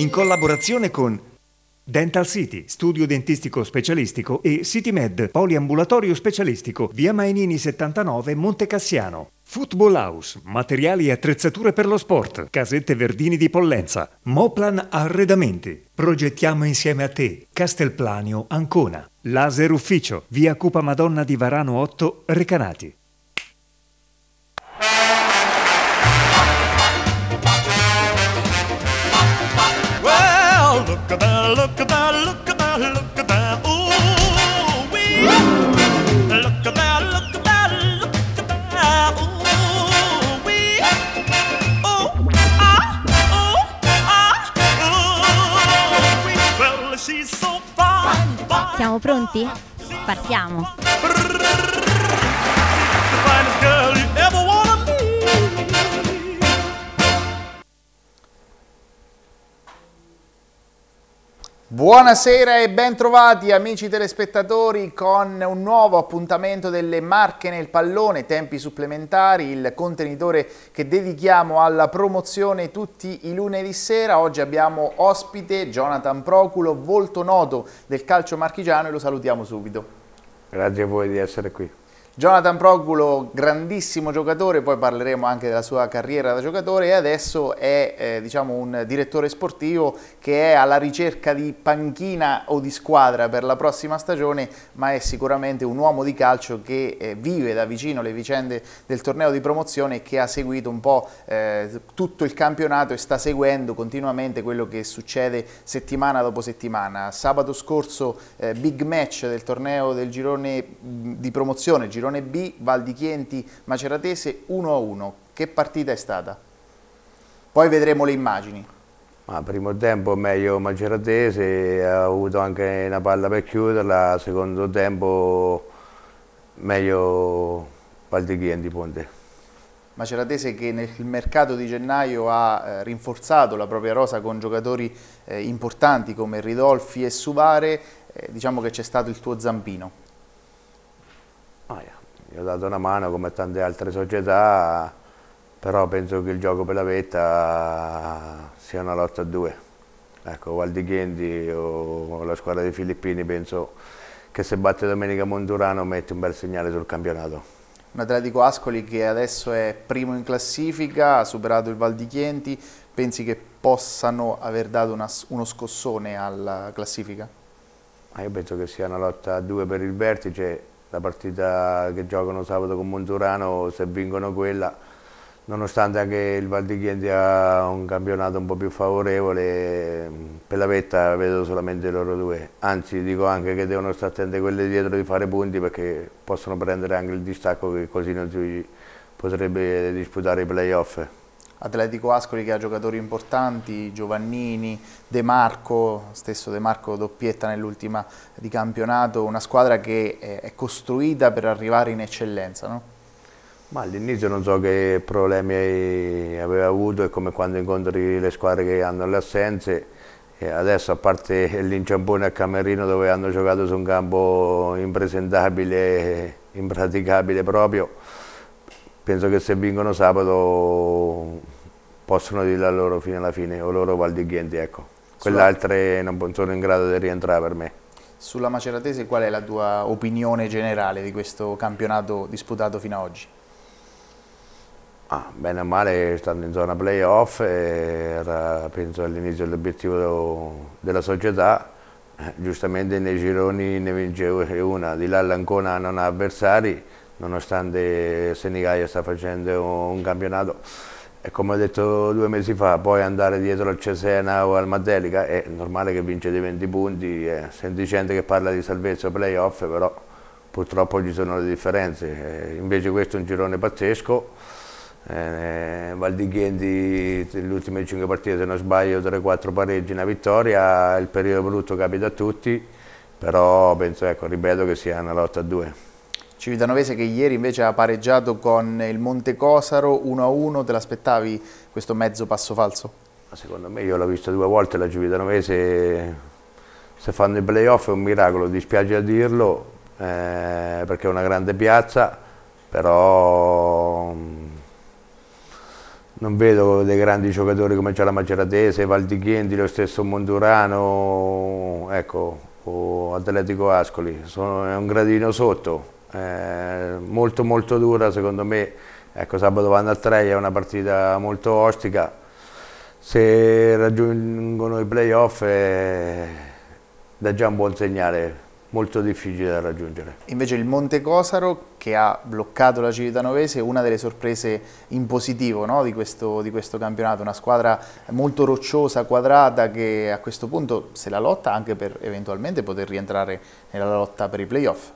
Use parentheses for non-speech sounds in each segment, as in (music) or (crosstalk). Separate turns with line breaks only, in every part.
in collaborazione con Dental City, studio dentistico specialistico e CityMed, poliambulatorio specialistico, via Mainini 79, Monte Cassiano. Football House, materiali e attrezzature per lo sport, casette Verdini di Pollenza, Moplan Arredamenti. Progettiamo insieme a te, Castelplanio, Ancona. Laser Ufficio, via Cupa Madonna di Varano 8, Recanati.
Siamo pronti? Partiamo.
Buonasera e ben trovati amici telespettatori con un nuovo appuntamento delle Marche nel pallone, tempi supplementari, il contenitore che dedichiamo alla promozione tutti i lunedì sera. Oggi abbiamo ospite Jonathan Proculo, volto noto del calcio marchigiano e lo salutiamo subito.
Grazie a voi di essere qui.
Jonathan Proculo, grandissimo giocatore, poi parleremo anche della sua carriera da giocatore e adesso è eh, diciamo un direttore sportivo che è alla ricerca di panchina o di squadra per la prossima stagione, ma è sicuramente un uomo di calcio che eh, vive da vicino le vicende del torneo di promozione e che ha seguito un po' eh, tutto il campionato e sta seguendo continuamente quello che succede settimana dopo settimana. Sabato scorso eh, big match del torneo del girone di promozione, girone B, Val di Chienti, Maceratese 1-1. Che partita è stata? Poi vedremo le immagini.
Ma primo tempo meglio Maceratese, ha avuto anche una palla per chiuderla, secondo tempo meglio Valdichienti Ponte.
Maceratese che nel mercato di gennaio ha eh, rinforzato la propria rosa con giocatori eh, importanti come Ridolfi e Suvare, eh, diciamo che c'è stato il tuo zampino.
Ah, Gli ho dato una mano come tante altre società, però penso che il gioco per la vetta sia una lotta a due. Ecco, Valdichienti o la squadra dei Filippini penso che se batte Domenica Monturano mette un bel segnale sul campionato.
Un Atletico Ascoli che adesso è primo in classifica, ha superato il Val di Chienti, pensi che possano aver dato una- uno scossone alla classifica?
Ma io penso che sia una lotta a due per il vertice, la partita che giocano sabato con Monturano, se vincono quella, nonostante anche il Val di Chienti ha un campionato un po' più favorevole, per la vetta vedo solamente loro due, anzi dico anche che devono stare attenti quelli dietro di fare punti perché possono prendere anche il distacco che così non si potrebbe disputare i playoff.
Atletico Ascoli che ha giocatori importanti, Giovannini, De Marco, stesso De Marco doppietta nell'ultima di campionato, una squadra che è è costruita per arrivare in eccellenza, no?
Ma all'inizio non so che problemi aveva avuto, è come quando incontri le squadre che hanno le assenze, adesso a parte l'inciampone a Camerino dove hanno giocato su un campo impresentabile, impraticabile proprio, penso che se vincono sabato possono dire la loro fine alla fine, o loro Val di Chienti, ecco. Quelle altre non sono in grado di rientrare per me.
Sulla Maceratese qual è la tua opinione generale di questo campionato disputato fino ad oggi?
Ah, bene o male stando in zona playoff, eh, era penso all'inizio l'obiettivo della società, Eh, giustamente nei gironi ne vince una, di là l'Ancona non ha avversari, nonostante Senigallia sta facendo un campionato e come ho detto due mesi fa, poi andare dietro al Cesena o al Matelica è normale che vince dei 20 punti, senti gente che parla di salvezza playoff, però purtroppo ci sono le differenze, Eh, invece questo è un girone pazzesco, eh, Val di Chienti le ultime 5 partite se non sbaglio 3-4 pareggi, una vittoria, il periodo brutto capita a tutti, però penso, ecco, ripeto che sia una lotta a due.
Civitanovese che ieri invece ha pareggiato con il Montecosaro 1-1, te l'aspettavi questo mezzo passo falso?
Secondo me io l'ho visto due volte la Civitanovese, se fanno i playoff è un miracolo, dispiace a dirlo eh, perché è una grande piazza, però mm, non vedo dei grandi giocatori come c'è la Maceratese, Valdichienti, lo stesso Mondurano, ecco, o Atletico Ascoli, sono, è un gradino sotto, eh, molto molto dura secondo me, ecco sabato vanno a Treia, è una partita molto ostica, se raggiungono i playoff è da già un buon segnale molto difficile da raggiungere.
Invece il Monte Cosaro che ha bloccato la Civitanovese è una delle sorprese in positivo no? di, questo, di, questo, campionato, una squadra molto rocciosa, quadrata che a questo punto se la lotta anche per eventualmente poter rientrare nella lotta per i playoff.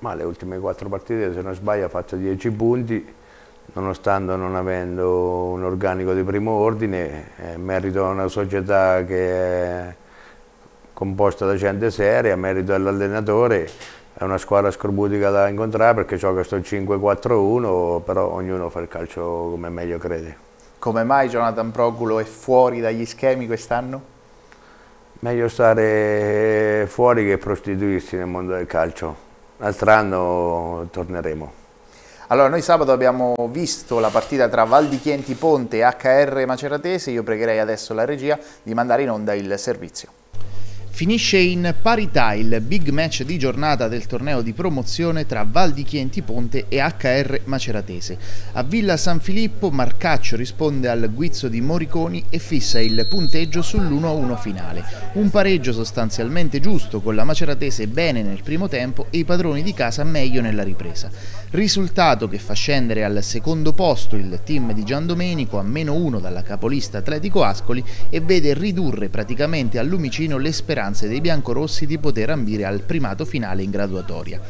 Ma le ultime quattro partite se non sbaglio ha fatto 10 punti, nonostante non avendo un organico di primo ordine, eh, merito a una società che è composta da gente seria, merito dell'allenatore, è una squadra scorbutica da incontrare perché gioca sto 5-4-1, però ognuno fa il calcio come meglio crede.
Come mai Jonathan Proculo è fuori dagli schemi quest'anno?
Meglio stare fuori che prostituirsi nel mondo del calcio. L'altro anno torneremo.
Allora, noi sabato abbiamo visto la partita tra Val di Chienti Ponte e HR Maceratese, io pregherei adesso la regia di mandare in onda il servizio. Finisce in parità il big match di giornata del torneo di promozione tra Val di Chienti Ponte e HR Maceratese. A Villa San Filippo Marcaccio risponde al guizzo di Moriconi e fissa il punteggio sull'1-1 finale. Un pareggio sostanzialmente giusto con la Maceratese bene nel primo tempo e i padroni di casa meglio nella ripresa. Risultato che fa scendere al secondo posto il team di Giandomenico a meno uno dalla capolista Atletico Ascoli e vede ridurre praticamente al lumicino le speranze dei biancorossi di poter ambire al primato finale in graduatoria.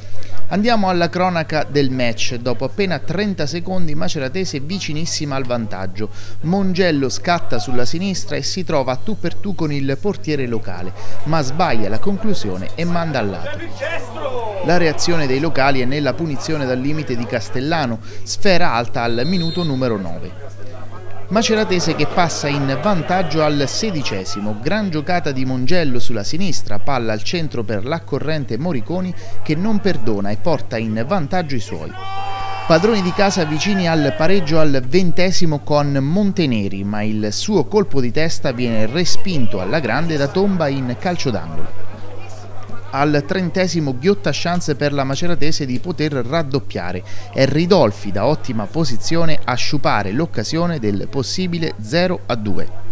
Andiamo alla cronaca del match. Dopo appena 30 secondi Maceratese vicinissima al vantaggio. Mongello scatta sulla sinistra e si trova a tu per tu con il portiere locale, ma sbaglia la conclusione e manda al lato. La reazione dei locali è nella punizione dal limite di Castellano, sfera alta al minuto numero 9. Maceratese che passa in vantaggio al sedicesimo, gran giocata di Mongello sulla sinistra, palla al centro per l'accorrente Moriconi che non perdona e porta in vantaggio i suoi. Padroni di casa vicini al pareggio al ventesimo con Monteneri, ma il suo colpo di testa viene respinto alla grande da tomba in calcio d'angolo al trentesimo ghiotta chance per la Maceratese di poter raddoppiare e Ridolfi da ottima posizione a sciupare l'occasione del possibile 0 a 2.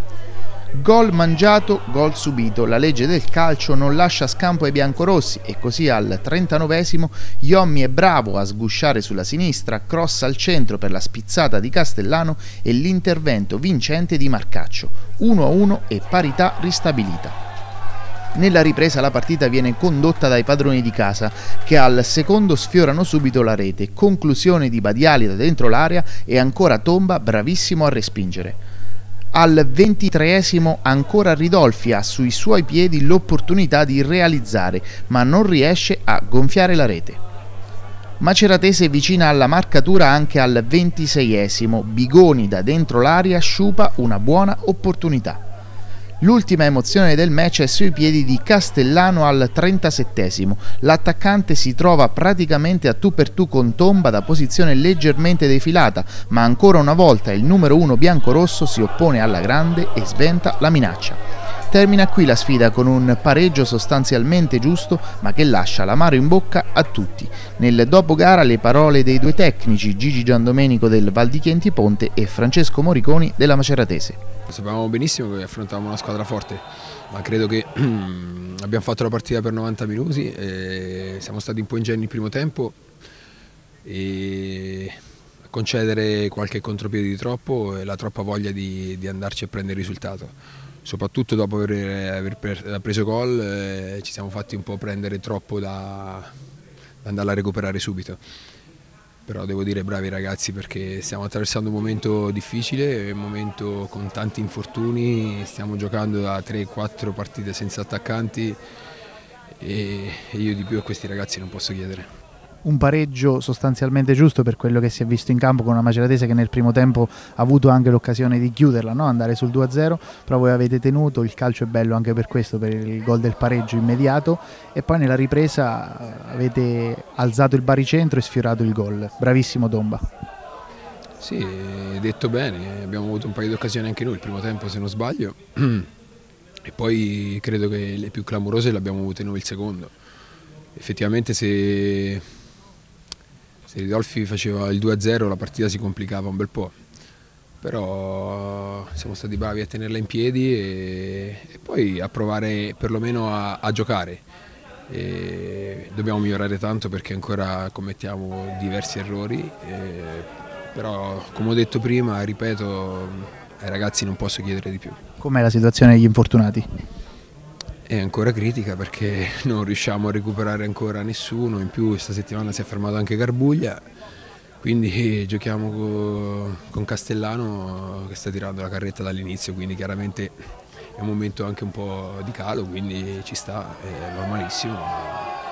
Gol mangiato, gol subito. La legge del calcio non lascia scampo ai biancorossi e così al 39esimo Iommi è bravo a sgusciare sulla sinistra, cross al centro per la spizzata di Castellano e l'intervento vincente di Marcaccio. 1-1 e parità ristabilita. Nella ripresa la partita viene condotta dai padroni di casa che al secondo sfiorano subito la rete, conclusione di Badiali da dentro l'area e ancora Tomba bravissimo a respingere. Al ventitreesimo ancora Ridolfi ha sui suoi piedi l'opportunità di realizzare, ma non riesce a gonfiare la rete. Maceratese vicina alla marcatura anche al ventiseiesimo, Bigoni da dentro l'aria sciupa una buona opportunità. L'ultima emozione del match è sui piedi di Castellano al 37 L'attaccante si trova praticamente a tu per tu con Tomba da posizione leggermente defilata, ma ancora una volta il numero 1 bianco-rosso si oppone alla grande e sventa la minaccia. Termina qui la sfida con un pareggio sostanzialmente giusto ma che lascia l'amaro in bocca a tutti. Nel dopo gara le parole dei due tecnici Gigi Giandomenico del Val di Chienti Ponte e Francesco Moriconi della Maceratese.
Sapevamo benissimo che affrontavamo una squadra forte, ma credo che (clears throat) abbiamo fatto la partita per 90 minuti, siamo stati un po' ingenui il primo tempo e concedere qualche contropiede di troppo e la troppa voglia di, di andarci a prendere il risultato. Soprattutto dopo aver, aver preso gol eh, ci siamo fatti un po' prendere troppo da, da andarla a recuperare subito però devo dire bravi ragazzi perché stiamo attraversando un momento difficile, un momento con tanti infortuni, stiamo giocando da 3-4 partite senza attaccanti e io di più a questi ragazzi non posso chiedere
un pareggio sostanzialmente giusto per quello che si è visto in campo con una Maceratese che nel primo tempo ha avuto anche l'occasione di chiuderla, no? andare sul 2-0, però voi avete tenuto, il calcio è bello anche per questo, per il gol del pareggio immediato e poi nella ripresa avete alzato il baricentro e sfiorato il gol. Bravissimo Tomba.
Sì, detto bene, abbiamo avuto un paio di occasioni anche noi, il primo tempo se non sbaglio, (clears throat) e poi credo che le più clamorose le abbiamo avute noi il secondo. Effettivamente se, se Ridolfi faceva il 2-0 la partita si complicava un bel po', però siamo stati bravi a tenerla in piedi e, e poi a provare perlomeno a, a giocare. E dobbiamo migliorare tanto perché ancora commettiamo diversi errori. Però come ho detto prima, ripeto, ai ragazzi non posso chiedere di più.
Com'è la situazione degli infortunati?
È ancora critica perché (laughs) non riusciamo a recuperare ancora nessuno, in più questa settimana si è fermato anche Garbuglia, quindi (laughs) giochiamo con Castellano che sta tirando la carretta dall'inizio, quindi chiaramente è un momento anche un po' di calo, quindi ci sta, è normalissimo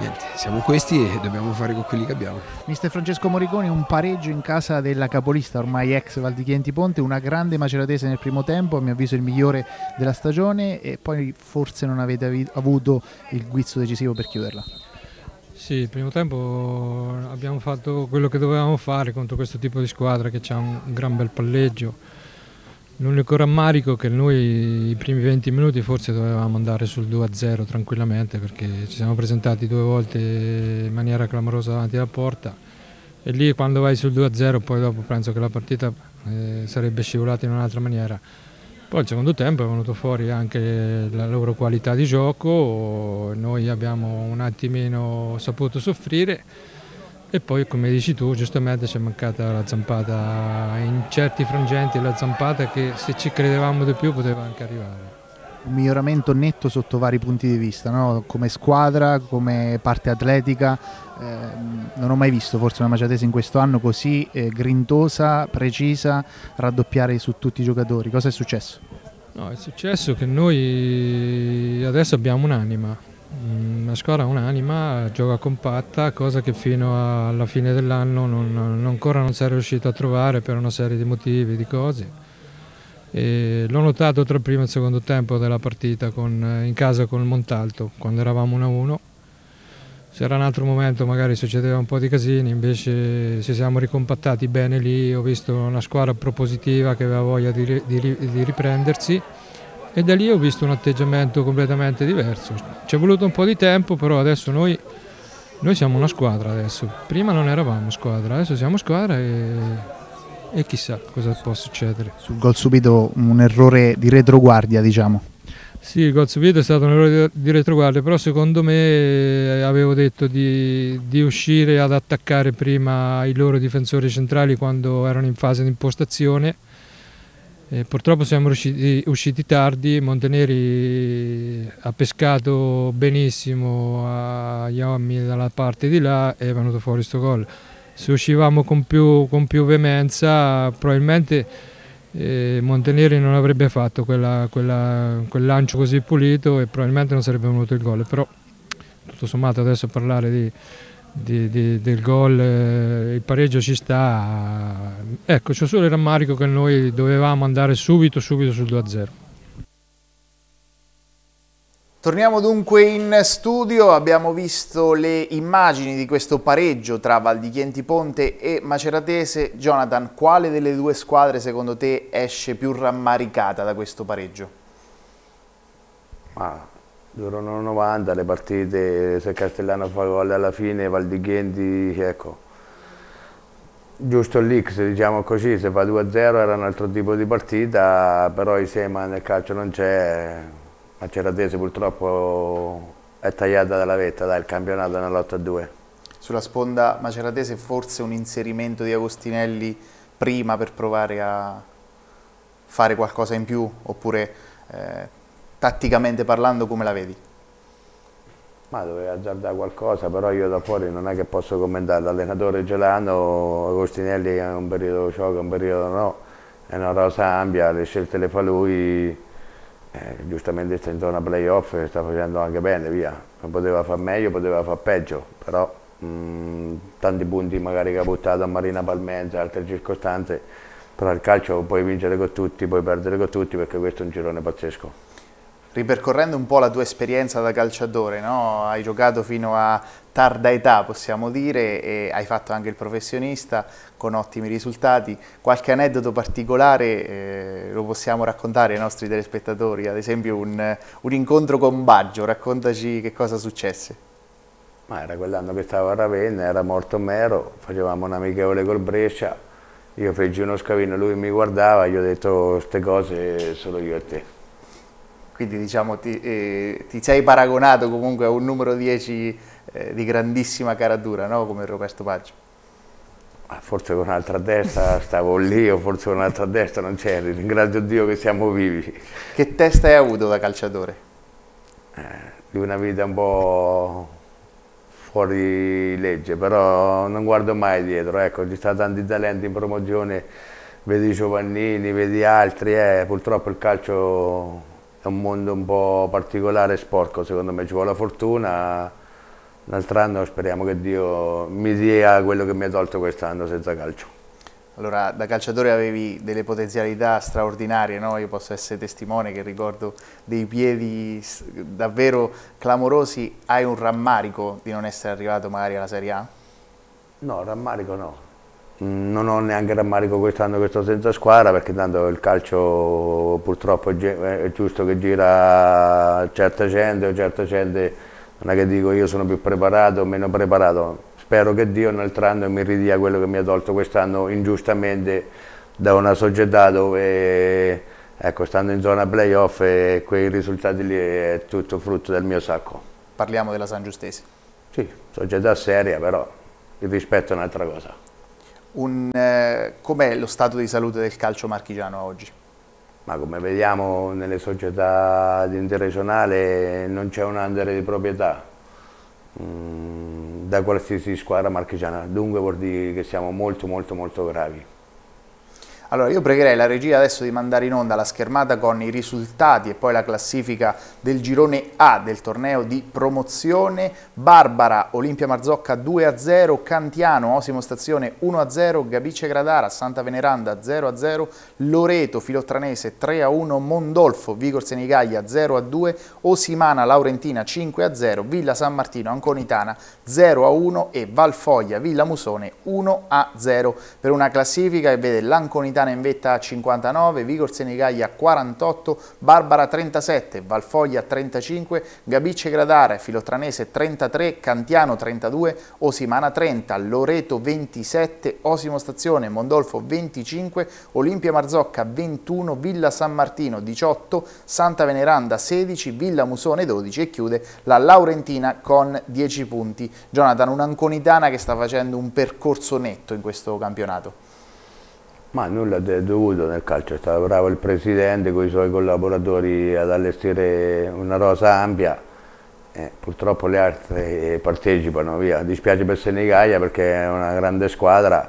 niente, siamo questi e dobbiamo fare con quelli che abbiamo.
Mister Francesco Moriconi, un pareggio in casa della capolista, ormai ex Valdichienti Ponte, una grande maceratese nel primo tempo, a mio avviso il migliore della stagione e poi forse non avete avuto il guizzo decisivo per chiuderla.
Sì, il primo tempo abbiamo fatto quello che dovevamo fare contro questo tipo di squadra che ha un gran bel palleggio L'unico rammarico è che noi i primi 20 minuti forse dovevamo andare sul 2-0 tranquillamente perché ci siamo presentati due volte in maniera clamorosa davanti alla porta e lì quando vai sul 2-0 poi dopo penso che la partita eh, sarebbe scivolata in un'altra maniera. Poi il secondo tempo è venuto fuori anche la loro qualità di gioco, noi abbiamo un attimino saputo soffrire e poi come dici tu giustamente ci è mancata la zampata in certi frangenti la zampata che se ci credevamo di più poteva anche arrivare
un miglioramento netto sotto vari punti di vista, no? come squadra, come parte atletica. Eh, non ho mai visto forse una Maciatese in questo anno così eh, grintosa, precisa, raddoppiare su tutti i giocatori. Cosa è successo?
No, è successo che noi adesso abbiamo un'anima, la squadra ha un'anima, gioca compatta, cosa che fino alla fine dell'anno non, non, ancora non si è riuscito a trovare per una serie di motivi, di cose. l'ho notato tra il primo e il secondo tempo della partita con, in casa con il Montalto, quando eravamo 1-1. Se era un altro momento magari succedeva un po' di casini, invece ci siamo ricompattati bene lì, ho visto una squadra propositiva che aveva voglia di, di, di riprendersi e da lì ho visto un atteggiamento completamente diverso. Ci è voluto un po' di tempo, però adesso noi, noi siamo una squadra adesso. Prima non eravamo squadra, adesso siamo squadra e, e chissà cosa può succedere.
Sul gol subito un errore di retroguardia, diciamo.
Sì, il gol subito è stato un errore di retroguardia, però secondo me eh, avevo detto di, di, uscire ad attaccare prima i loro difensori centrali quando erano in fase di impostazione eh, purtroppo siamo usciti, usciti, tardi, Monteneri ha pescato benissimo a Iommi dalla parte di là e è venuto fuori questo gol. Se uscivamo con più, con più veemenza probabilmente eh, Monteneri non avrebbe fatto quella, quella, quel lancio così pulito e probabilmente non sarebbe venuto il gol. Però tutto sommato adesso parlare di di, di, del gol, eh, il pareggio ci sta. Ecco, c'è solo il rammarico che noi dovevamo andare subito, subito sul 2-0.
Torniamo dunque in studio, abbiamo visto le immagini di questo pareggio tra Val di Chienti Ponte e Maceratese. Jonathan, quale delle due squadre secondo te esce più rammaricata da questo pareggio?
Ah, durano 90 le partite, se Castellano fa gol alla fine, Valdighenti, ecco. Giusto l'X, diciamo così, se fa 2-0 era un altro tipo di partita, però i Sema nel calcio non c'è, a Ceratese purtroppo è tagliata dalla vetta, dai, il campionato nell'8-2.
Sulla sponda maceratese forse un inserimento di Agostinelli prima per provare a fare qualcosa in più, oppure eh, tatticamente parlando come la vedi?
Ma doveva azzardare qualcosa, però io da fuori non è che posso commentare. L'allenatore Gelano, Agostinelli è un periodo gioca, un periodo no, è una rosa ampia, le scelte le fa lui, eh, giustamente sta in zona playoff e sta facendo anche bene, via. Poteva far meglio, poteva far peggio, però mh, mm, tanti punti magari che ha buttato a Marina Palmenza altre circostanze, però il calcio puoi vincere con tutti, puoi perdere con tutti perché questo è un girone pazzesco.
Ripercorrendo un po' la tua esperienza da calciatore, no? hai giocato fino a tarda età possiamo dire e hai fatto anche il professionista con ottimi risultati. Qualche aneddoto particolare eh, lo possiamo raccontare ai nostri telespettatori, ad esempio un, un incontro con Baggio, raccontaci che cosa successe.
Ma era quell'anno che stavo a Ravenna, era morto Mero, facevamo un amichevole col Brescia, io feci uno scavino, lui mi guardava, gli ho detto queste cose solo io e te.
Quindi diciamo ti, eh, ti sei paragonato comunque a un numero 10 eh, di grandissima caratura, no? come Roberto Baggio.
Forse con un'altra testa stavo lì o forse con un'altra testa non c'eri, ringrazio Dio che siamo vivi.
Che testa hai avuto da calciatore?
Eh, di una vita un po' fuori legge, però non guardo mai dietro, ecco, ci stanno tanti talenti in promozione, vedi Giovannini, vedi altri, eh, purtroppo il calcio è un mondo un po' particolare e sporco, secondo me ci vuole la fortuna, l'altro anno speriamo che Dio mi dia quello che mi ha tolto quest'anno senza calcio.
Allora, da calciatore avevi delle potenzialità straordinarie, no? Io posso essere testimone che ricordo dei piedi davvero clamorosi. Hai un rammarico di non essere arrivato magari alla Serie A?
No, rammarico no. Non ho neanche rammarico quest'anno che sto senza squadra perché tanto il calcio purtroppo è giusto che gira certa gente o certa gente non è che dico io sono più preparato o meno preparato, spero che Dio nel anno mi ridia quello che mi ha tolto quest'anno ingiustamente da una società dove, ecco, stando in zona playoff e quei risultati lì è tutto frutto del mio sacco.
Parliamo della San Giustesi.
Sì, società seria, però il rispetto è un'altra cosa.
Eh, Com'è lo stato di salute del calcio marchigiano oggi?
Ma come vediamo nelle società di interregionale non c'è un under di proprietà. Mm, da qualsiasi squadra marchigiana, dunque vuol dire che siamo molto molto molto bravi.
Allora io pregherei la regia adesso di mandare in onda la schermata con i risultati e poi la classifica del girone A del torneo di promozione. Barbara, Olimpia Marzocca 2-0, Cantiano, Osimo Stazione 1-0, Gabice Gradara, Santa Veneranda 0-0, Loreto, Filottranese 3-1, Mondolfo, Vigor Senigallia 0-2, Osimana, Laurentina 5-0, Villa San Martino, Anconitana 0-1 e Valfoglia, Villa Musone 1-0 per una classifica che vede l'Anconitana Salernitana in vetta a 59, Vigor Senigallia a 48, Barbara 37, Valfoglia 35, Gabice Gradare, Filotranese 33, Cantiano 32, Osimana 30, Loreto 27, Osimo Stazione, Mondolfo 25, Olimpia Marzocca 21, Villa San Martino 18, Santa Veneranda 16, Villa Musone 12 e chiude la Laurentina con 10 punti. Jonathan, un'anconitana che sta facendo un percorso netto in questo campionato.
Ma nulla è dovuto nel calcio, è stato bravo il presidente con i suoi collaboratori ad allestire una rosa ampia, eh, purtroppo le altre partecipano, via. dispiace per Senigallia perché è una grande squadra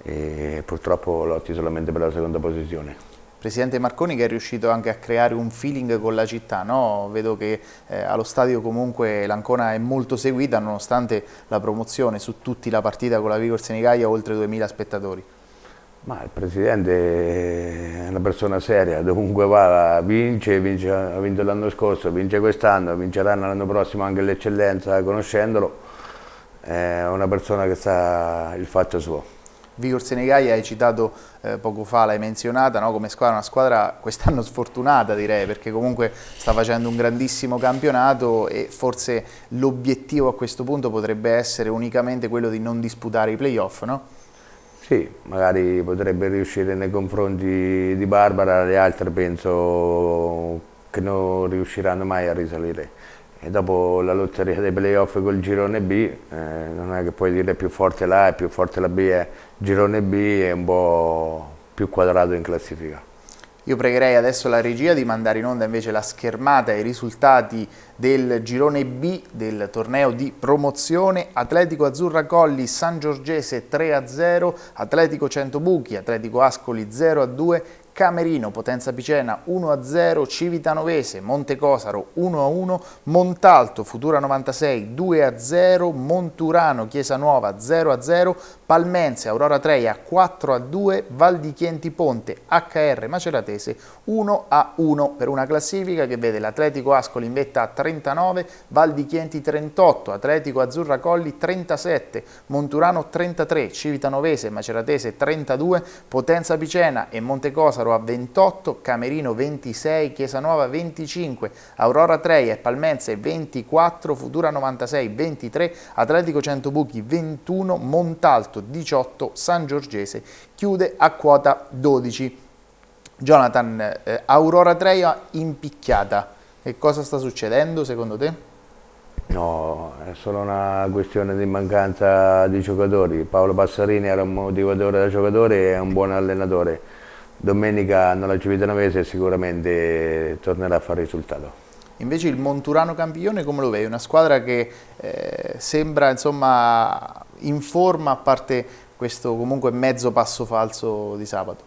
e purtroppo lotti solamente per la seconda posizione.
Presidente Marconi che è riuscito anche a creare un feeling con la città, no? vedo che eh, allo stadio comunque l'Ancona è molto seguita nonostante la promozione su tutti la partita con la Vigor Senigallia oltre 2000 spettatori.
Ma il Presidente è una persona seria, dovunque va vince, vince ha vinto l'anno scorso, vince quest'anno, vinceranno l'anno prossimo anche l'eccellenza conoscendolo, è una persona che sa il fatto suo.
Vigor Senegai hai citato eh, poco fa, l'hai menzionata no? come squadra, una squadra quest'anno sfortunata direi perché comunque sta facendo un grandissimo campionato e forse l'obiettivo a questo punto potrebbe essere unicamente quello di non disputare i playoff, no?
Sì, magari potrebbe riuscire nei confronti di Barbara, le altre penso che non riusciranno mai a risalire. E dopo la lotteria dei playoff col girone B, eh, non è che puoi dire più forte la e più forte la B, è girone B è un po' più quadrato in classifica.
Io pregherei adesso la regia di mandare in onda invece la schermata e i risultati del girone B del torneo di promozione. Atletico Azzurra Colli, San Giorgese 3-0, Atletico Centobuchi, Atletico Ascoli 0-2, Camerino, Potenza Picena 1-0, Civitanovese, Montecosaro 1-1, Montalto, Futura 96 2-0, Monturano, Chiesa Nuova 0-0, Palmense, Aurora Treia 4-2, Val di Chienti Ponte, HR Maceratese 1-1 per una classifica che vede l'Atletico Ascoli in vetta a 39, Val di Chienti 38, Atletico Azzurra Colli 37, Monturano 33, Civitanovese Maceratese 32, Potenza Picena e Montecosaro a 28, Camerino 26, Chiesa Nuova 25, Aurora Treia e Palmense 24, Futura 96 23, Atletico Centobuchi 21, Montalto 18, San Giorgese chiude a quota 12. Jonathan, eh, Aurora Treia impicchiata, che cosa sta succedendo secondo te?
No, è solo una questione di mancanza di giocatori. Paolo Passarini era un motivatore da giocatore e un buon allenatore. Domenica nella Civitanovese sicuramente tornerà a fare risultato.
Invece il Monturano campione come lo vedi? Una squadra che eh, sembra insomma in forma a parte questo comunque mezzo passo falso di sabato.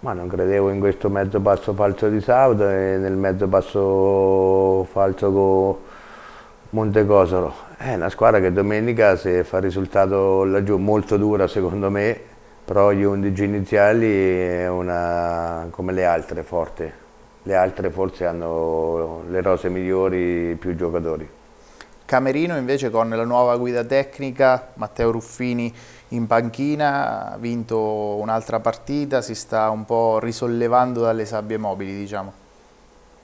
Ma non credevo in questo mezzo passo falso di sabato e nel mezzo passo falso con Montecosolo. È una squadra che domenica se fa risultato laggiù molto dura secondo me, però gli 11 iniziali è una come le altre forte. Le altre forse hanno le rose migliori, più giocatori.
Camerino invece con la nuova guida tecnica, Matteo Ruffini in panchina, ha vinto un'altra partita, si sta un po' risollevando dalle sabbie mobili diciamo.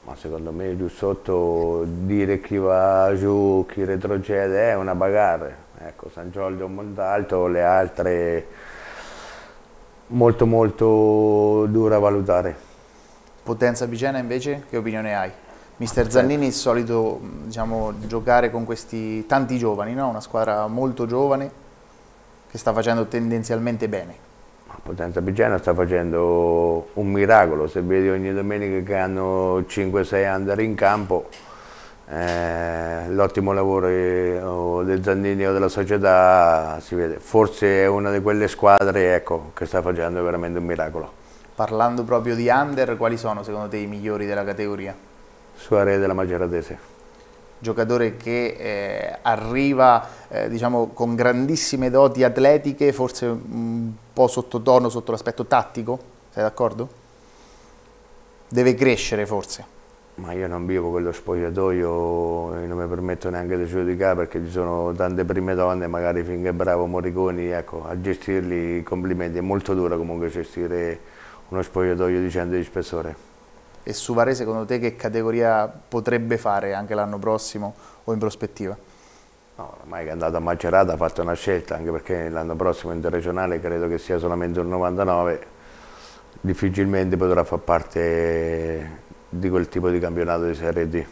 Ma secondo me giù sotto dire chi va giù, chi retrocede è una bagarre. Ecco, San Giorgio Montalto, le altre molto molto dura a valutare.
Potenza Picena invece che opinione hai? Mister Zannini è solito diciamo, giocare con questi tanti giovani, no? una squadra molto giovane che sta facendo tendenzialmente bene.
Potenza Picena sta facendo un miracolo, se vedi ogni domenica che hanno 5-6 under in campo, eh, l'ottimo lavoro eh, del Zannini o della società si vede, forse è una di quelle squadre ecco, che sta facendo veramente un miracolo.
Parlando proprio di under, quali sono secondo te i migliori della categoria?
Suarez della Maceratese.
Giocatore che eh, arriva eh, diciamo, con grandissime doti atletiche, forse un po' sottotono sotto l'aspetto tattico, sei d'accordo? Deve crescere forse.
Ma io non vivo quello spogliatoio e non mi permetto neanche di giudicare perché ci sono tante prime donne, magari finché bravo Moriconi, ecco, a gestirli complimenti, è molto duro comunque gestire uno spogliatoio di 100 di spessore.
E Suvare secondo te che categoria potrebbe fare anche l'anno prossimo o in prospettiva?
No, ormai che è andato a Macerata ha fatto una scelta, anche perché l'anno prossimo interregionale credo che sia solamente un 99, difficilmente potrà far parte di quel tipo di campionato di Serie D.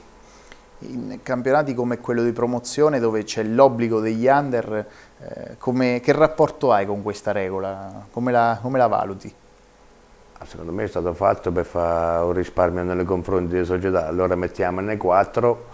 In campionati come quello di promozione dove c'è l'obbligo degli under, eh, come, che rapporto hai con questa regola? Come la, come la valuti?
Secondo me è stato fatto per fare un risparmio nei confronti delle società, allora mettiamone quattro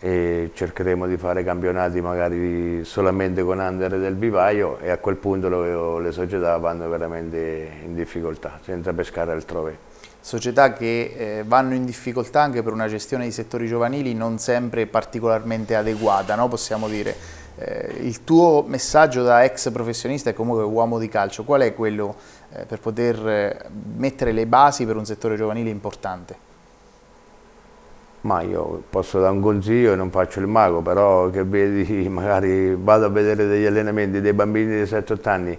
e cercheremo di fare campionati magari solamente con under del vivaio e a quel punto le società vanno veramente in difficoltà, senza pescare altrove.
Società che eh, vanno in difficoltà anche per una gestione di settori giovanili non sempre particolarmente adeguata, no? possiamo dire. Eh, il tuo messaggio da ex professionista e comunque uomo di calcio, qual è quello eh, per poter eh, mettere le basi per un settore giovanile importante?
Ma io posso dare un consiglio non faccio il mago, però che vedi, (laughs) magari vado a vedere degli allenamenti dei bambini di 7-8 anni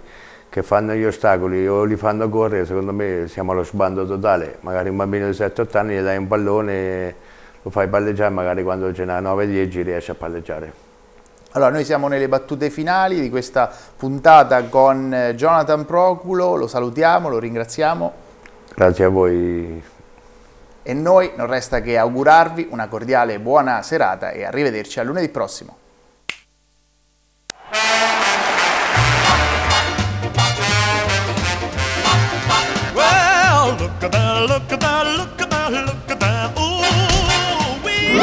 che fanno gli ostacoli o li fanno correre, secondo me siamo allo sbando totale. Magari un bambino di 7-8 anni gli dai un pallone, lo fai palleggiare, magari quando ce n'ha 9-10 riesce a palleggiare.
Allora, noi siamo nelle battute finali di questa puntata con eh, Jonathan Proculo, lo salutiamo, lo ringraziamo.
Grazie a voi.
E noi non resta che augurarvi una cordiale buona serata e arrivederci a lunedì prossimo.
Look at that, look at that, look at that, look at that. Ooh, wee.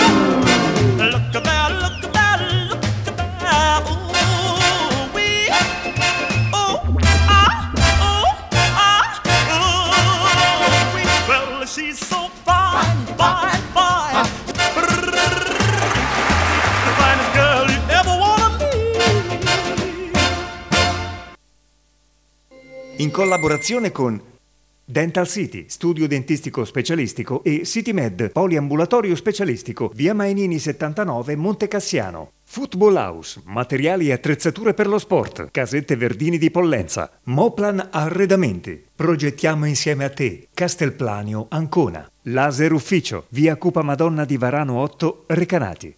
Look at that, look at that, look at that. Ooh, wee. Ooh, ah, ooh, ah, ooh, wee. she's so fine, fine, fine. The finest girl you ever wanna meet.
In collaborazione con Dental City, studio dentistico specialistico e CityMed, poliambulatorio specialistico, via Mainini 79, Monte Cassiano. Football House, materiali e attrezzature per lo sport, casette Verdini di Pollenza, Moplan Arredamenti. Progettiamo insieme a te, Castelplanio, Ancona. Laser Ufficio, via Cupa Madonna di Varano 8, Recanati.